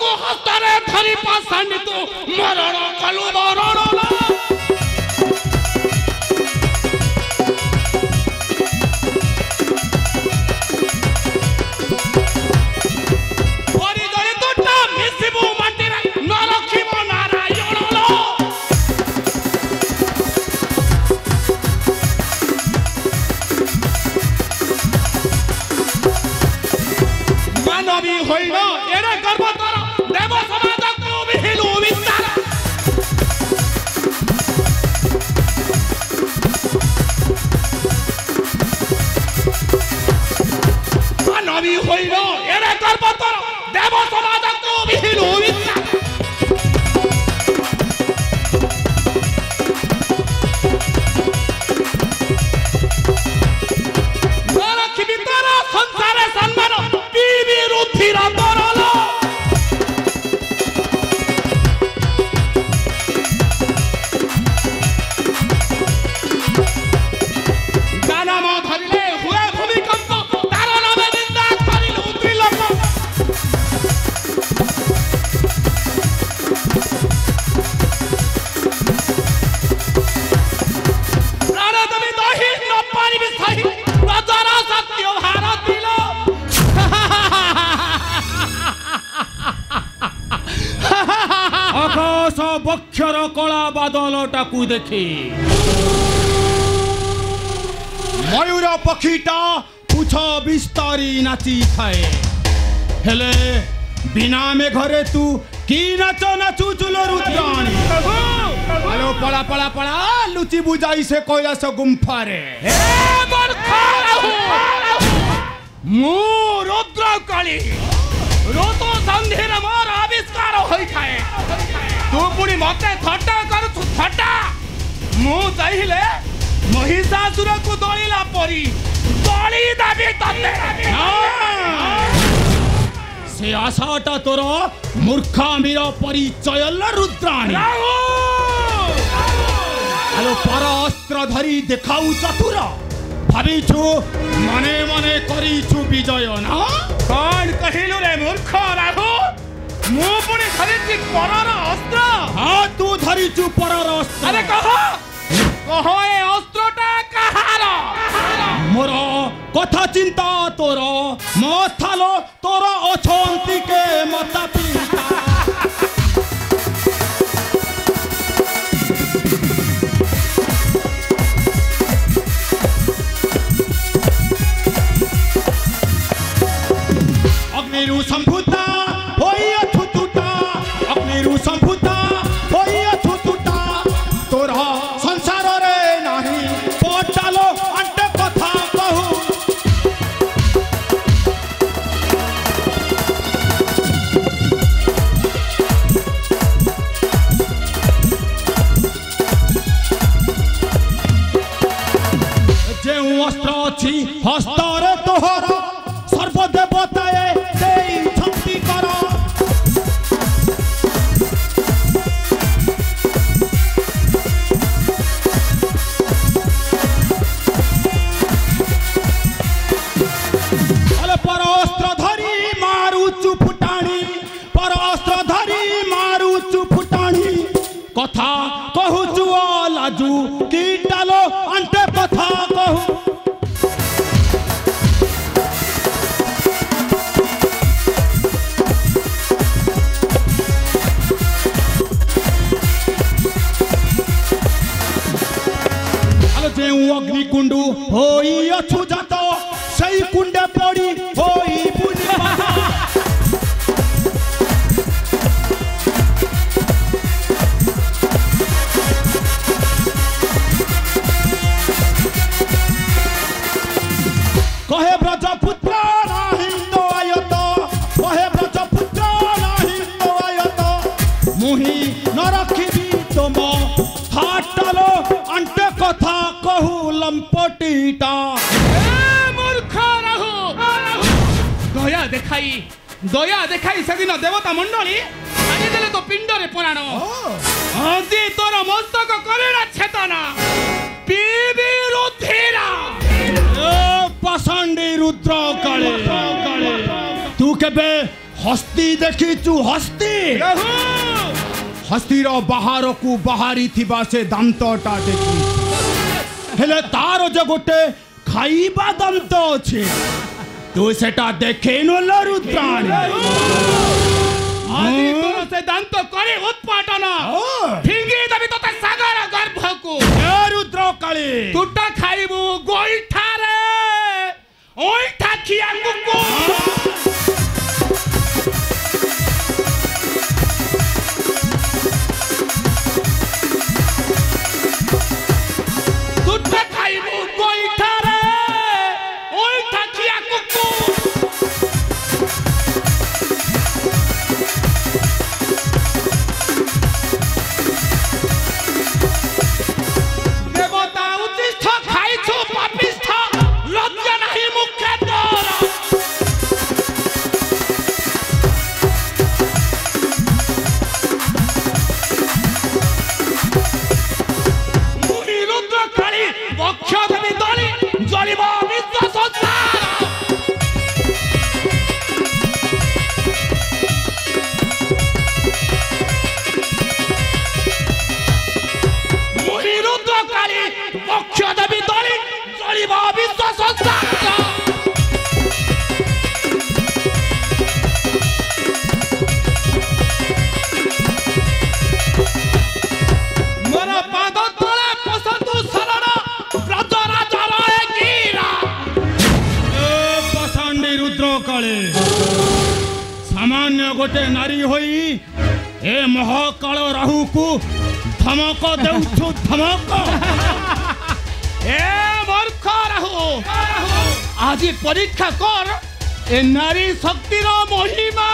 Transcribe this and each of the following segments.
को हस्तारे धरी पासानी तो मरण कलु मरण hijo y ¡Eres ¡Debo tomar ବକ୍ଷର କଳା ବାଦଲଟାକୁ ଦେଖି ମୟୂର ପକ୍ଷୀଟା ପୁଛ ବିସ୍ତାରି ନାଚିଥାଏ ହେଲେ ବିନା ମେଘରେ ତୁ କି ନାଚ ନାଚୁଚୁଲ ରୁଦ୍ରାଣୀ ଆଲୋ ପଳା ପଳା ପଳା ଲୁଚିବୁ ଯାଇ ସେ କୈଳାସ ଗୁମ୍ଫାରେ ମୁଁ ରୁଦ୍ରକାଳୀ ଋତୁ ସନ୍ଧିରେ ମୋର ଆବିଷ୍କାର ହୋଇଥାଏ ତୁ ପୁଣି ମତେ ଥଟ୍ଟା କରୁଛୁ ଥଟ୍ଟା ମୁଁ ଚାହିଁଲେ ମହିଷାସୁରକୁ ଦଳିଲା ପରି ଦଳି ଦେବି ତତେ ସେ ଆଶାଟା ତୋର ମୂର୍ଖାମୀର ପରିଚୟ ରୁଦ୍ରାଣୀ ଆଲୋ ପର ଅସ୍ତ୍ର ଧରି ଦେଖାଉ ଚତୁର ଭାବିଛୁ ମନେ ମନେ କରିଛୁ ବିଜୟ ନା କ'ଣ କହିଲୁ ରେ ମୂର୍ଖ ରାଘୁ ମୁଁ ପୁଣି ଧରିଛି ପରର ଅସ୍ତ୍ର ହଁ ତୁ ଧରିଛୁ ପରର ଅସ୍ତ୍ର ଆରେ କହ କହ ଏ ଅସ୍ତ୍ରଟା କାହାର ମୋର କଥା ଚିନ୍ତା ତୋର ମୋ ସ୍ଥାନ ତୋର ଅଛନ୍ତି କେ ମତା ପିତା ଅଗ୍ନିରୁ ସମ ନ ରଖିବି ତୁମ ହାଟଲ ଅଣ୍ଟ କଥା କହୁ ଲମ୍ପଟିଟା ମୂର୍ଖ ରାହୁ ଦୟା ଦେଖାଇ ଦୟା ଦେଖାଇ ସେଦିନ ଦେବତା ମଣ୍ଡଳୀ ଆଣିଦେଲେ ତ ପିଣ୍ଡରେ ପୁରାଣ ଆଜି ତୋର ମସ୍ତକ କରେଣା ଛେତନା ପିବି ରୁଧିରା ପାଷଣ୍ଡୀ ରୁଦ୍ର କାଳେ ତୁ କେବେ ହସ୍ତି ଦେଖିଛୁ ହସ୍ତି ହସ୍ତିର ବାହାରକୁ ବାହାରିଥିବା ସେ ଦାନ୍ତଟା ଦେଖି ହେଲେ ତାର ଯେ ଗୋଟେ ଖାଇବା ଦାନ୍ତ ଅଛି ତୁ ସେଟା ଦେଖେଇନୁ ରୁଦ୍ରାଣୀ ସେ ଦାନ୍ତ କରି ଉତ୍ପାଟନ ଫିଙ୍ଗି ଦେବି ତୋତେ ସାଗର ଗର୍ଭକୁ ରୁଦ୍ର କାଳି ତୁଟା ଖାଇବୁ ଗୋଇଠାରେ ଓଇଠା ଖିଆ କୁକୁର गोटे नारी होई ए मह राहु को धमक देउछु धमक ए मूर्ख राहु आज परीक्षा कर ए नारी शक्ति रो महिमा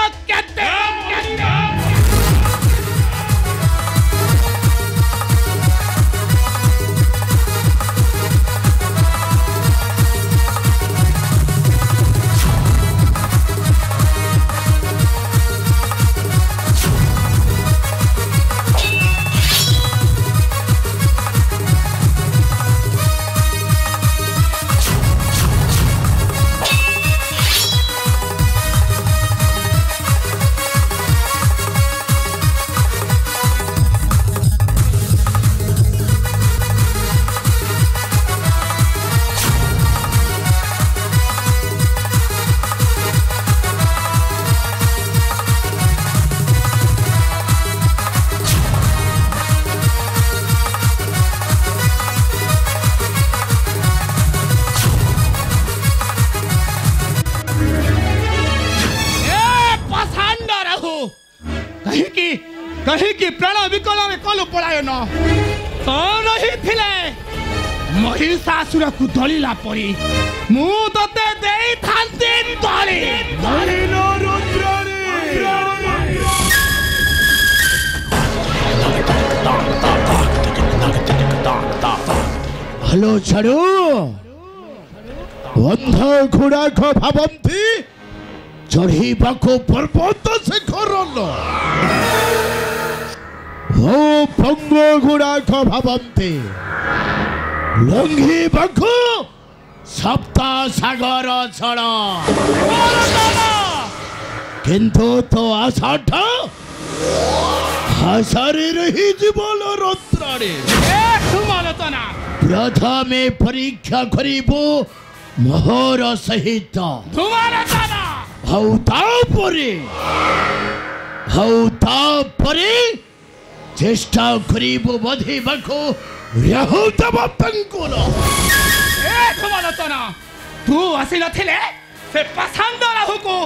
କି ପ୍ରାଣ ବିକଳରେ କଲୁ ପଳାୟନ କ'ଣ ରହିଥିଲେ ମହିଷାସୁରକୁ ଦଳିଲା ପରି ମୁଁ ତତେ ଦେଇଥାନ୍ତି ଦଳି ହ୍ୟାଲୋ ଛାଡ଼ୁ ବନ୍ଧ ଗୁଡ଼ାକ ଭାବନ୍ତି ଚଢ଼ିବାକୁ ପର୍ବତ ଶିଖର ॐ भङ्गो गुणाख भवन्ति লঙ্ঘি বঙ্ঘ সপ্তা সাগর ছড় কিন্তু তো আষাঢ় হাসারের হিজবল রত্রাণে প্রথমে পরীক্ষা করিব মোহর সহিত হউ তাপরে হউ তাপরে चेष्टा गरिबो बधे बको रहौ त बपंकुल ए तमा तू तु आसी नथिले से पसंद रहुको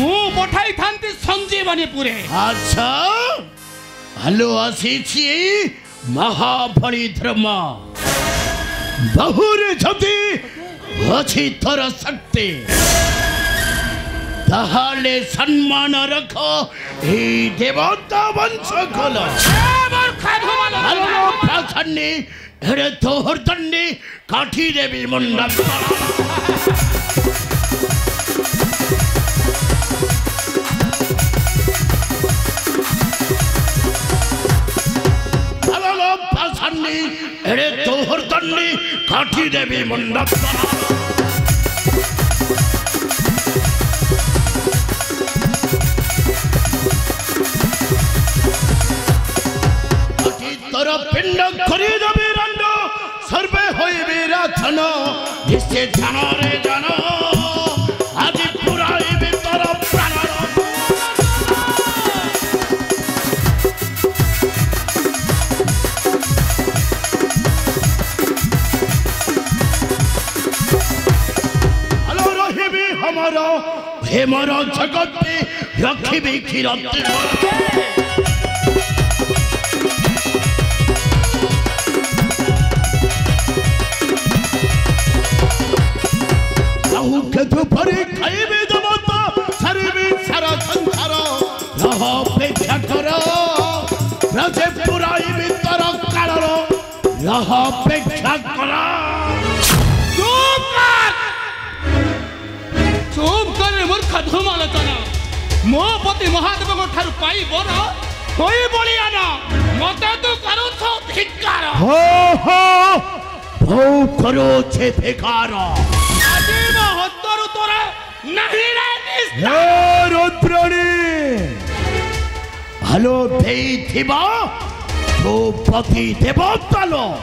मु पठाई थांती संजीवनी पुरे अच्छा हेलो आसी छी महाभणी धर्म बहुर जति अछि तर शक्ति तहाले सम्मान रखो এই দেবতা বংশগুলো প্রাধান্যে হেরে তোহর্দণ্ডে কাঠি দেবী মণ্ডপ হেরে তোহর্দণ্ডে কাঠি দেবী মণ্ডপ যে জানো রে জানো আজি পুরাইবে তোর প্রাণ হ্যালো রহিবি আমার হেমর জগতে রক্ষিবি ক্ষীরত্বে सौख्य परीक्षाई में दमता सर्वे सारा संसार रहो पेक्षा करो रजे पुराई में तरो करो रहो पेक्षा करो चुप कर चुप कर मोर खधुम आलोचना ମୋ ପତି ମହାଦେବଙ୍କ ଠାରୁ ପାଇବ ନା ହୋଇ ବଳିଆନ ମତେ ତୁ କରୁଛ ଧିକାର ହଉ କରୁଛେ ଭିକାର 여론프라니 발로 베이티바 도파티 대법달로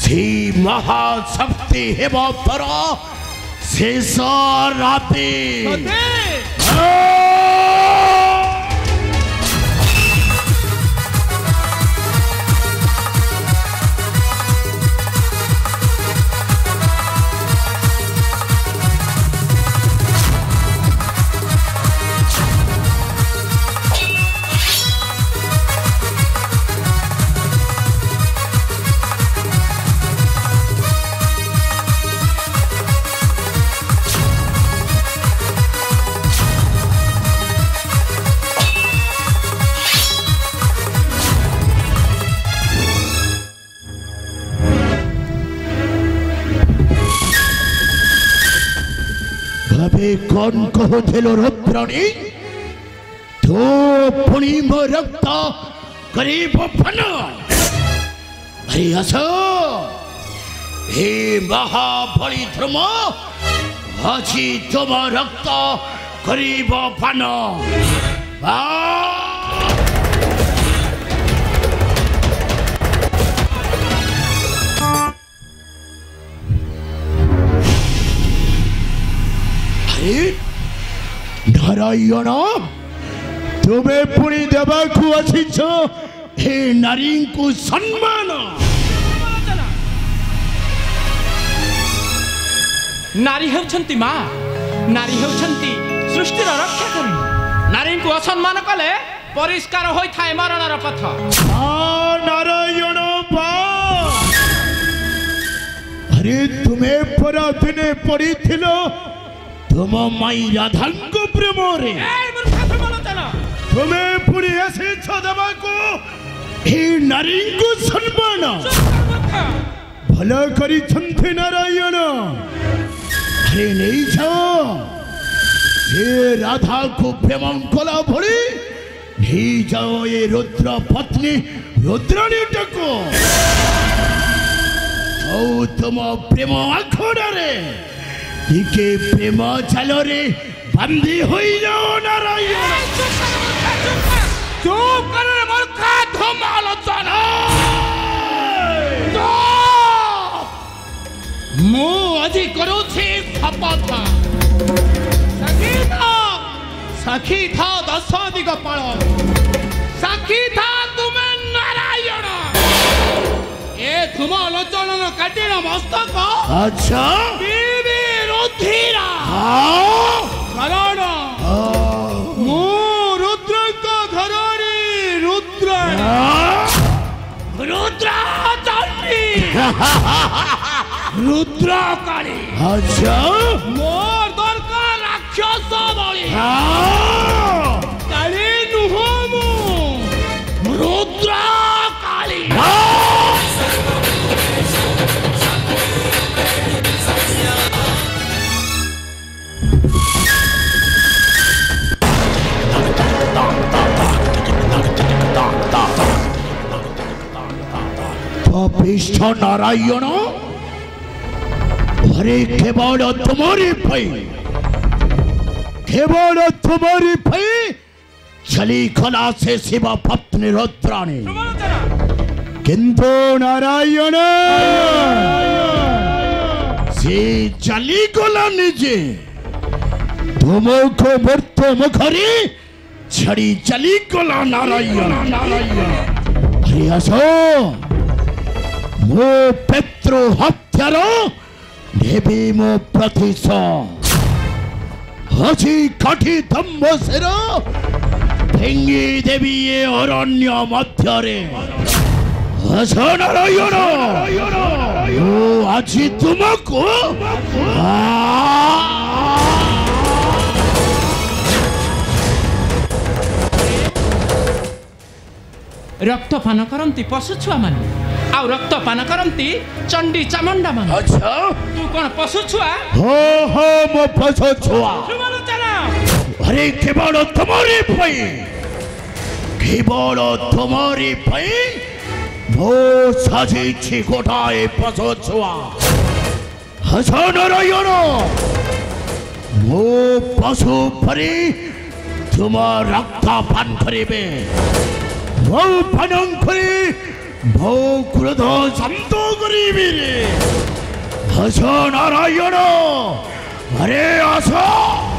세마하 석티 해법따라 세사 라비 아! କଣ କହୁଥିଲୁ ରୁଦ୍ରଣୀ ତୁ ପୁଣି ମୋ ରକ୍ତ କରିବ ଫନ ଆରେ ଆସ ହେ ମହାବଳି ଧର୍ମ ଆଜି ତୁମ ରକ୍ତ କରିବ ଫାନ ବା নারায়ণ ତୁମେ ପୁଣି ଦେବାକୁ ଆସିଛ ହେ ନାରୀଙ୍କୁ ସମ୍ମାନ ନାରୀ ହେଉଛନ୍ତି ମା ନାରୀ ହେଉଛନ୍ତି ସୃଷ୍ଟିର ରକ୍ଷାକାରୀ ନାରୀଙ୍କୁ ଅସମ୍ମାନ କଲେ ପରିଷ୍କାର ହୋଇଥାଏ ମରଣର ପଥ ନାରାୟଣ ଆରେ ତୁମେ ପରା ଦିନେ ପଡ଼ିଥିଲ তোমায় রাধাঙ্গ প্রেমরে তুমি পুরী এসে ছদাবাকু হে নারীঙ্কু সম্মান ଭଲ କରିଛନ୍ତି ନାରାୟଣ ହେ ନେଇଛ ହେ ରାଧାକୁ ପ୍ରେମ କଲା ଭଳି ନେଇଯାଅ ଏ ରୁଦ୍ର ପତ୍ନୀ ରୁଦ୍ରାଣୀଟାକୁ ଆଉ ତୁମ ପ୍ରେମ ଆଖଡ଼ାରେ টিকে প্রেম চালরে বন্দী হইল নারায়ণ চুপ করে মূর্খ ধুম আলোচনা ମୁଁ ଆଜି କରୁଛି ଶପଥ ସାକ୍ଷୀ ଥାଅ ଦଶ ଦିଗପାଳ ସାକ୍ଷୀ ଥାଅ ତୁମେ ନାରାୟଣ ଏ ତୁମ ଆଲୋଚନ କାଟିର ମସ୍ତକ ଆଚ୍ଛା धीरा रुद्राचारी रुद्राकारी अच्छा मोर दरकार राक्षस बलि কালে নুহমু রুদ্রা ভীষ্ম নারায়ণ ঘরে কেবল তোমারি ভাই কেবল তোমারি ভাই চলি সে শিব ভক্ত নিরোদ্রাণী কিন্তু নারায়ণ সে চলি গলা নিজে তোমাকে মূর্ত মুখরে ছড়ি চলি গলা নারায়ণ নারায়ণ আসো ମୁଁ ପେତୃ ହତ୍ୟାର ନେବି ମୋ ପ୍ରତିଶୋଧ 허지 가기 덤보세라 팽이 대비의 어련녀 마태아래 어서나라 연어 요 아치 두먹고 ରକ୍ତପାନ କରନ୍ତି ପଶୁ ଛୁଆମାନେ ଆଉ ରକ୍ତପାନ କରନ୍ତି ଚଣ୍ଡୀ ଚାମଣ୍ଡା ମାନ ତୁ କ'ଣ ପଶୁ ଛୁଆ ମୋ ପଶୁ ଛୁଆ ଆରେ କେବଳ ତୁମରି ପାଇଁ କେବଳ ତୁମରି ପାଇଁ ମୋ ସାଜିଛି ଗୋଟାଏ ପଶୁ ଛୁଆ ହସନ ରହିଗଣ ମୋ ପଶୁ ଫରି ତୁମ ରକ୍ତ ପାନ କରିବେ ମୋ ପାନ କରି 뭐그러도 잠도 그리비리 어 나라여라 아래아서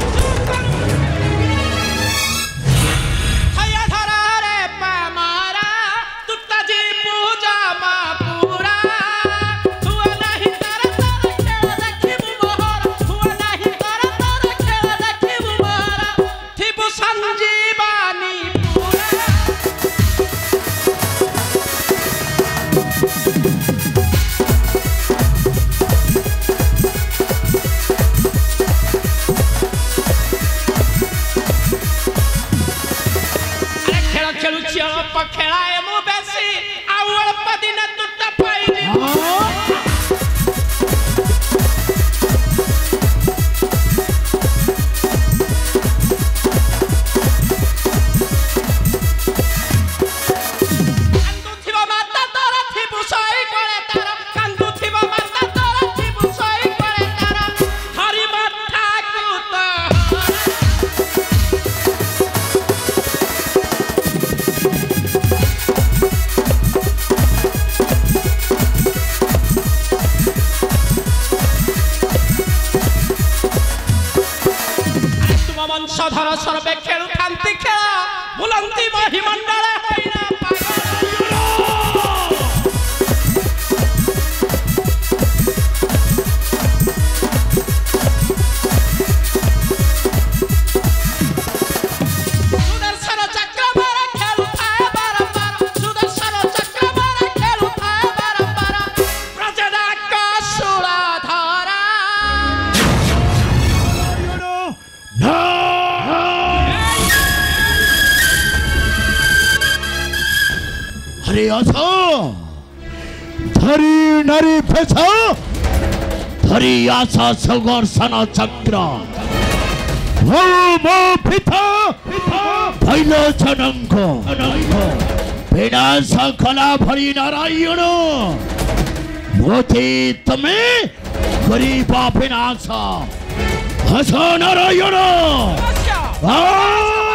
नारी 어서 धरी नारी फेस धरी आशा सगर सना चक्र होमो पिता भैलो जनंको बिना संखला भरी नारायण मोती तमे गरीब बापे नासा हसो नारायण अच्छा।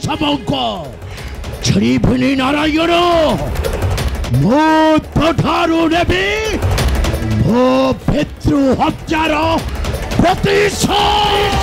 사방과 트리플이 나라여로 ନେବି 레비 무페트루 ହତ୍ୟାର প্রতিশোধ